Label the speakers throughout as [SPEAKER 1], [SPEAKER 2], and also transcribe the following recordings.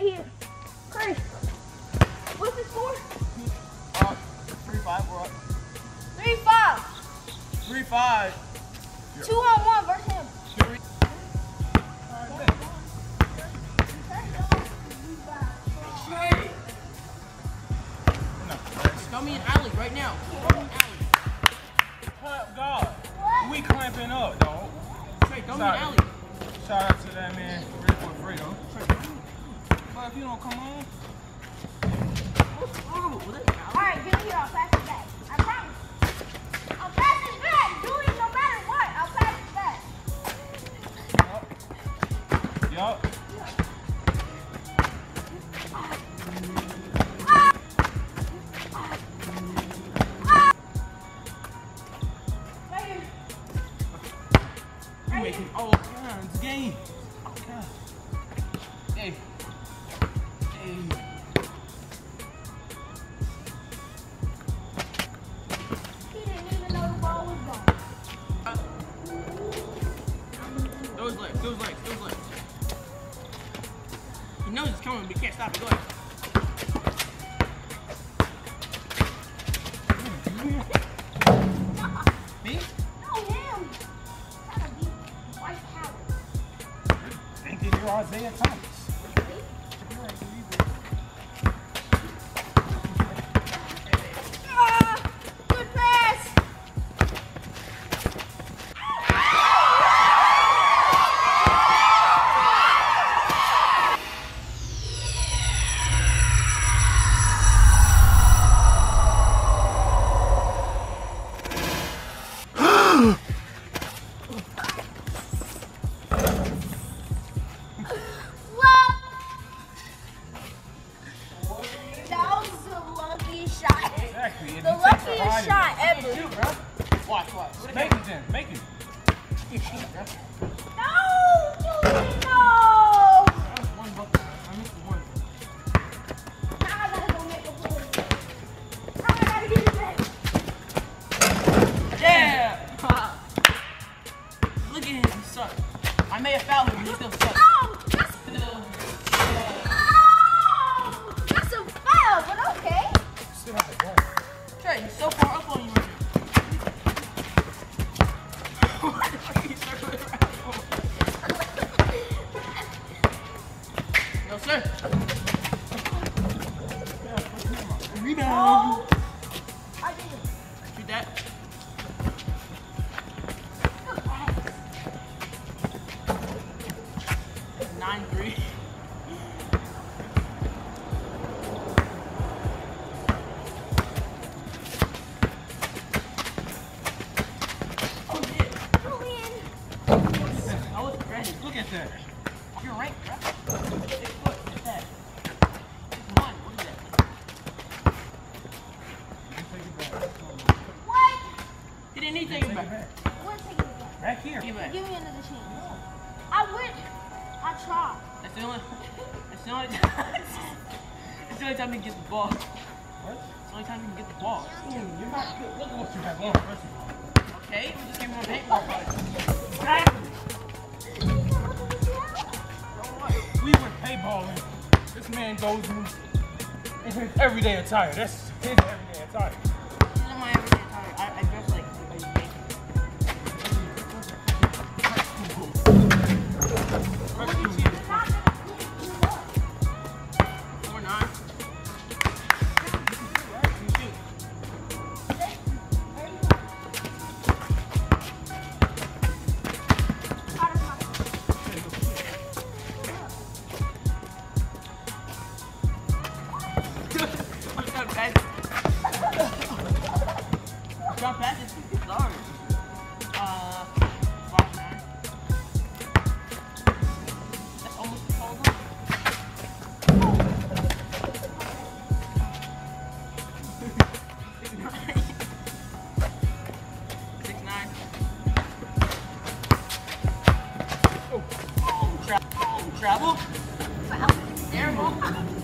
[SPEAKER 1] right, right here. Chris, what's the score?
[SPEAKER 2] Uh, 3 5, we're up.
[SPEAKER 1] Three five.
[SPEAKER 2] 3 5.
[SPEAKER 1] Two on one versus him.
[SPEAKER 2] Throw me an alley right now. Throw me an alley.
[SPEAKER 3] Clamp God. We clamping up, dog.
[SPEAKER 2] Trey, throw me an alley.
[SPEAKER 3] Shout out to that man, Ready for Freedom. But if you don't come on,
[SPEAKER 2] What's wrong with it?
[SPEAKER 1] All right, give me here. I'll pass it back. I promise. I'll pass it back, Julie. No matter what, I'll pass it back.
[SPEAKER 3] yup.
[SPEAKER 1] Right He
[SPEAKER 2] knows it's coming, but he can't stop it. Go ahead. Me?
[SPEAKER 1] No, him. White power.
[SPEAKER 3] Thinking you're Isaiah Thomas.
[SPEAKER 1] Shot ever.
[SPEAKER 2] Shoot, bro. Watch, watch.
[SPEAKER 3] Make it then. Make it.
[SPEAKER 1] No, Julie, no.
[SPEAKER 2] I missed the one.
[SPEAKER 1] Now I gotta make a play. I gotta get it back.
[SPEAKER 2] Yeah! Look at him, he sucks. I may have fouled him, but he still sucks.
[SPEAKER 1] Oh, that's, oh, that's a foul, but okay.
[SPEAKER 3] Still have the ball.
[SPEAKER 2] Trey, so far Rebound.
[SPEAKER 1] Oh.
[SPEAKER 2] Shoot that. Nine three. Oh. I was ready.
[SPEAKER 3] Look at that.
[SPEAKER 2] The ball. It's the only time you can get the ball.
[SPEAKER 3] You're not good. Look at what you have on, first of all.
[SPEAKER 2] Okay, we just gave him a paintball. fight.
[SPEAKER 3] We went paintballing. This man goes in, in his everyday attire. That's his everyday attire.
[SPEAKER 2] Drop back is sorry. Uh, five nine. That's almost the whole. Six. Oh, oh, tra- travel. Ball.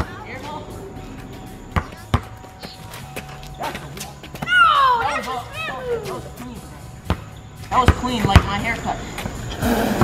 [SPEAKER 2] That was clean, like my haircut.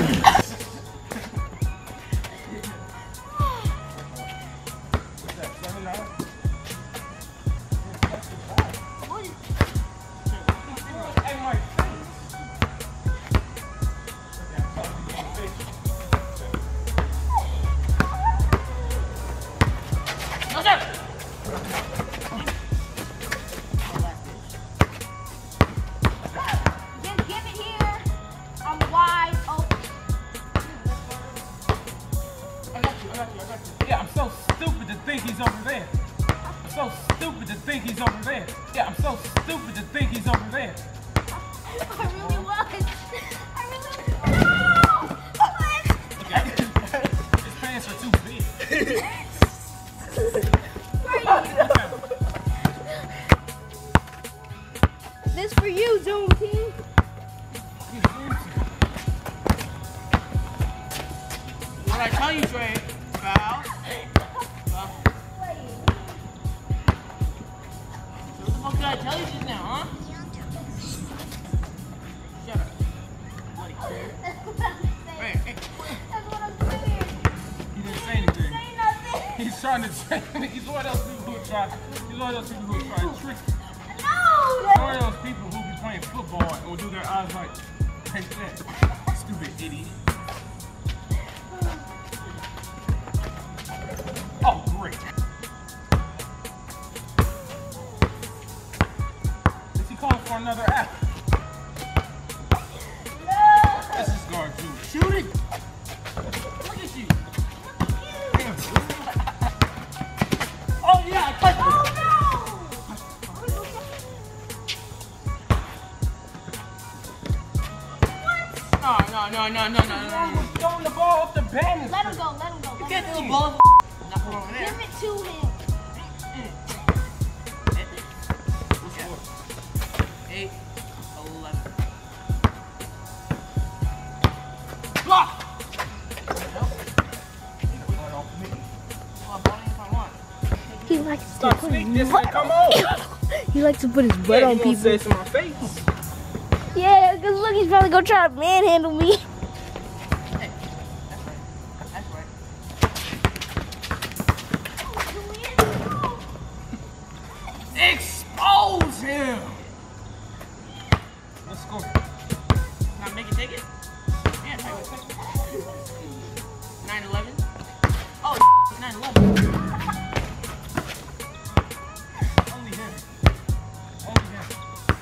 [SPEAKER 3] Think he's over there. I'm so stupid to think he's over there. Yeah, I'm so stupid to think he's over there.
[SPEAKER 1] I really was. I really was. No! What?
[SPEAKER 3] His pants are too big.
[SPEAKER 1] This for you, Zoom team.
[SPEAKER 2] What I tell you, Trey?
[SPEAKER 3] He's to one of those people who try he's one of those people who try to trick
[SPEAKER 1] No!
[SPEAKER 3] one of those people who be playing football and will do their eyes like like that. Stupid idiot. Oh great. Is he calling for another app?
[SPEAKER 1] No!
[SPEAKER 3] Let's just guard you.
[SPEAKER 2] Shoot it.
[SPEAKER 1] No,
[SPEAKER 2] no, no, no.
[SPEAKER 3] Throwing the ball off the banister.
[SPEAKER 1] Let him go, let him go. Let
[SPEAKER 2] Get
[SPEAKER 1] him
[SPEAKER 2] the ball. Knock it over there.
[SPEAKER 1] Give it to him.
[SPEAKER 2] Eight, eleven. Block. Ball if I want.
[SPEAKER 4] He likes to
[SPEAKER 3] Stop
[SPEAKER 4] put his butt.
[SPEAKER 3] Come on.
[SPEAKER 4] He likes to put his butt
[SPEAKER 3] Yeah,
[SPEAKER 4] on people.
[SPEAKER 3] say this in my face?
[SPEAKER 4] Yeah, cause look, he's probably gonna try to manhandle me.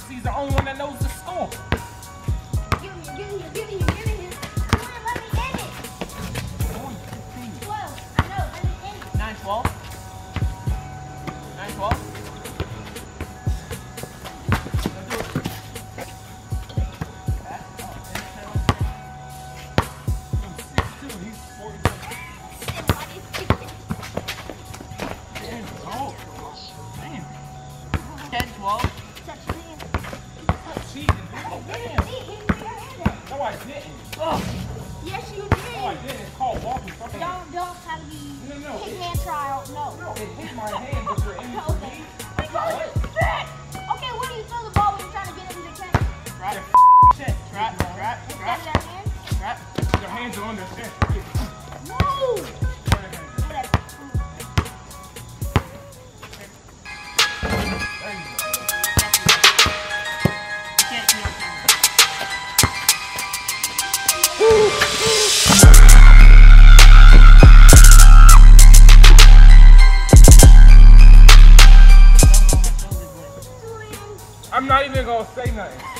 [SPEAKER 3] He's the only one that knows the score.
[SPEAKER 1] Give me, give me, give me, give me. Come on, let me in it.
[SPEAKER 3] 15.
[SPEAKER 1] Twelve. I know, let me in it.
[SPEAKER 2] 9-12. 9-12.
[SPEAKER 3] He's 6'2", he's 42. I'm not even gonna say nothing.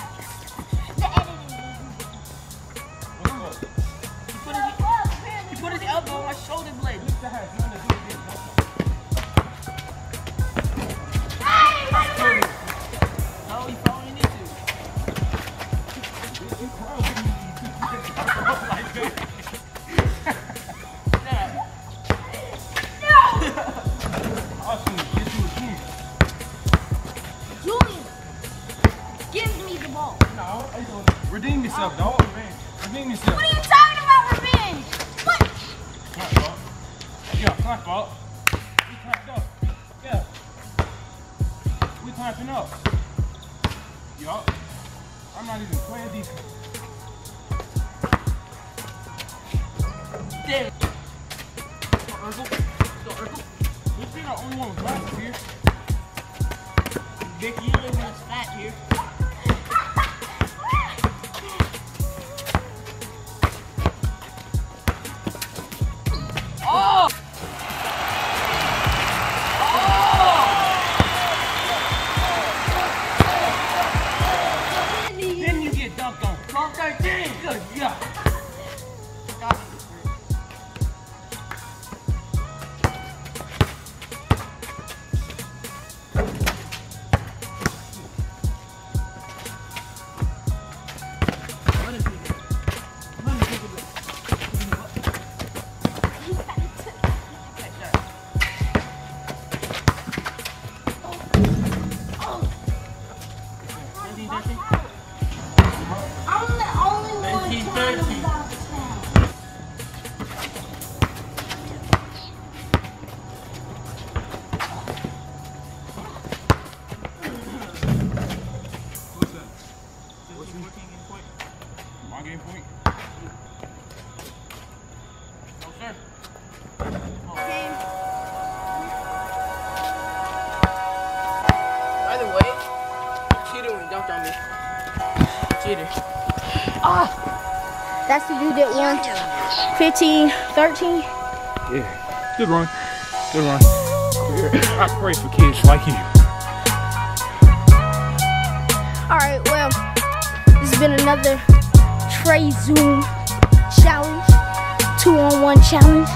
[SPEAKER 3] Redeem yourself, dog. Redeem yourself.
[SPEAKER 1] What are you talking about, revenge? What?
[SPEAKER 3] Clap, dog. Yeah, clap, dog. We clapped up. Yeah. We clapping up. Yup. I'm not even playing defense.
[SPEAKER 2] Damn Urkel. Go, Urkel.
[SPEAKER 3] See the only one with glasses here?
[SPEAKER 2] Vic, you live in fat here. Cheated when you dunked on me. Cheater.
[SPEAKER 1] Ah, that's the dude that won 15, 13.
[SPEAKER 3] Yeah. Good run. Good run. I pray for kids like you.
[SPEAKER 1] All right, well, this has been another Trezoom challenge, two on one challenge